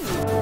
you